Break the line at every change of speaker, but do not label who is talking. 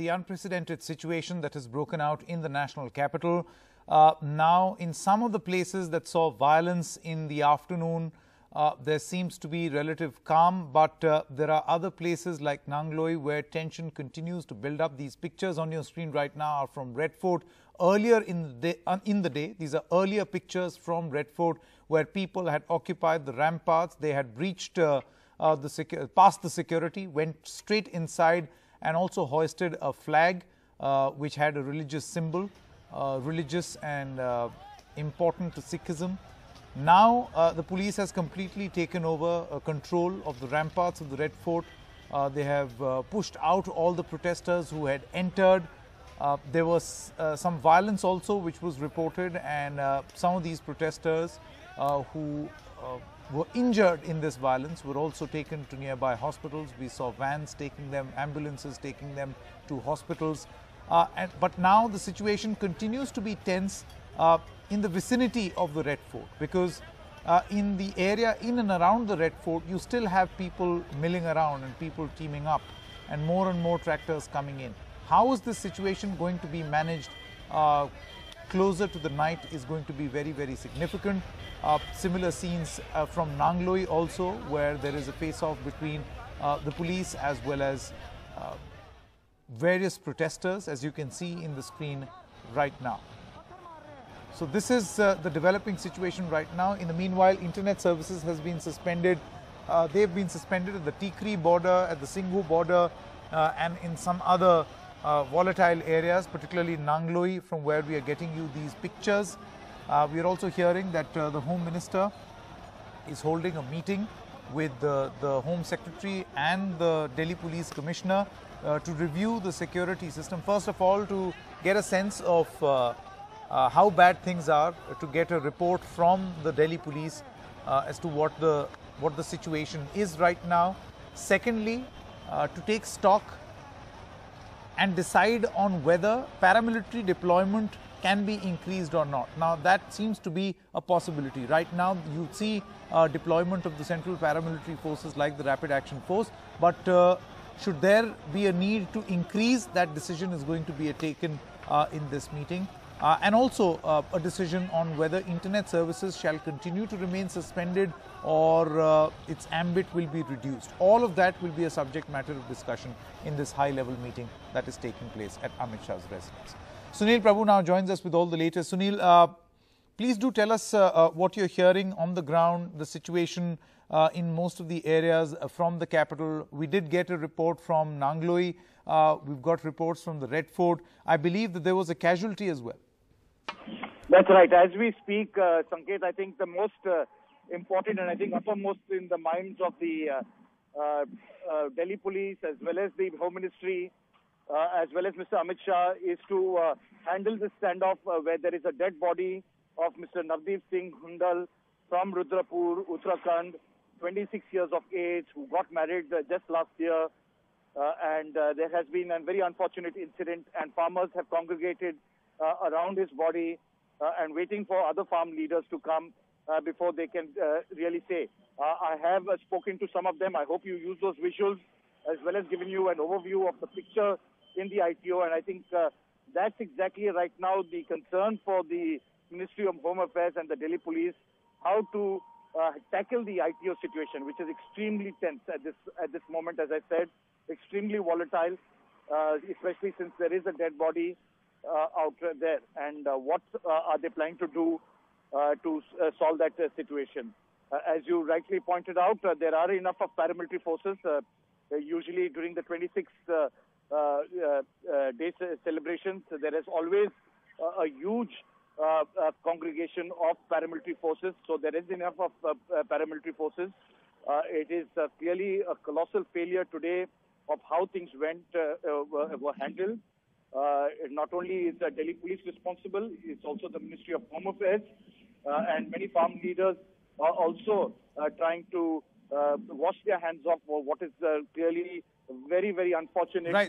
the unprecedented situation that has broken out in the national capital. Uh, now, in some of the places that saw violence in the afternoon, uh, there seems to be relative calm, but uh, there are other places like Nangloi where tension continues to build up. These pictures on your screen right now are from Red Fort. Earlier in the day, uh, in the day these are earlier pictures from Red Fort where people had occupied the ramparts. They had breached uh, uh, the past the security, went straight inside and also hoisted a flag uh, which had a religious symbol, religious and important to Sikhism. Now uh, the police has completely taken over uh, control of the ramparts of the Red Fort. Uh, they have uh, pushed out all the protesters who had entered. Uh, there was uh, some violence also which was reported and some of these protesters who were injured in this violence were also taken to nearby hospitals. We saw vans taking them, ambulances taking them to hospitals. And, but now the situation continues to be tense uh, in the vicinity of the Red Fort because uh, in the area in and around the Red Fort, you still have people milling around and people teaming up and more and more tractors coming in. How is this situation going to be managed uh, closer to the night is going to be very, very significant. Uh, similar scenes uh, from Nangloi also, where there is a face-off between uh, the police as well as uh, various protesters, as you can see in the screen right now. So this is uh, the developing situation right now. In the meanwhile, internet services has been suspended. Uh, they've been suspended at the Tikri border, at the Singhu border, and in some other uh, volatile areas, particularly Nangloi, from where we are getting you these pictures. Uh, we are also hearing that uh, the Home Minister is holding a meeting with the, the Home Secretary and the Delhi Police Commissioner to review the security system. First of all, to get a sense of uh, how bad things are, to get a report from the Delhi police uh, as to what the what the situation is right now. Secondly, uh, to take stock and decide on whether paramilitary deployment can be increased or not. Now, that seems to be a possibility. Right now, you see uh, deployment of the central paramilitary forces like the Rapid Action Force, but uh, should there be a need to increase, that decision is going to be taken uh, in this meeting uh, and also uh, a decision on whether internet services shall continue to remain suspended or uh, its ambit will be reduced. All of that will be a subject matter of discussion in this high level meeting that is taking place at Amit Shah's residence. Sunil Prabhu now joins us with all the latest. Sunil, uh, please do tell us uh, uh, what you're hearing on the ground, the situation in most of the areas from the capital. We did get a report from Nangloi. we've got reports from the Red Fort. I believe that there was a casualty as well.
That's right. As we speak, uh, Sanket, I think the most uh, important and I think uppermost in the minds of the uh, uh, uh Delhi police as well as the Home Ministry, uh, as well as Mr. Amit Shah, is to handle this standoff where there is a dead body of Mr. Navdeep Singh Hundal from Rudrapur, Uttarakhand, 26 years of age, who got married just last year. and there has been a very unfortunate incident, and farmers have congregated around his body uh, and waiting for other farm leaders to come uh, before they can really say. I have spoken to some of them. I hope you use those visuals as well as giving you an overview of the picture in the ITO. And I think that's exactly right now the concern for the Ministry of Home Affairs and the Delhi Police, how to uh, tackle the ITO situation, which is extremely tense at this at this moment, as I said, extremely volatile, uh, especially since there is a dead body uh, Uh, out there, and uh, what uh, are they planning to do uh, to uh, solve that situation? as you rightly pointed out, there are enough of paramilitary forces. usually during the 26th day celebrations, there is always a huge uh, uh, congregation of paramilitary forces. So there is enough of uh, paramilitary forces. it is clearly a colossal failure today of how things went were handled. Uh, not only is the Delhi police responsible, it's also the Ministry of Home Affairs, uh, and many farm leaders are also uh, trying to wash their hands off what is clearly very, very unfortunate.
Right.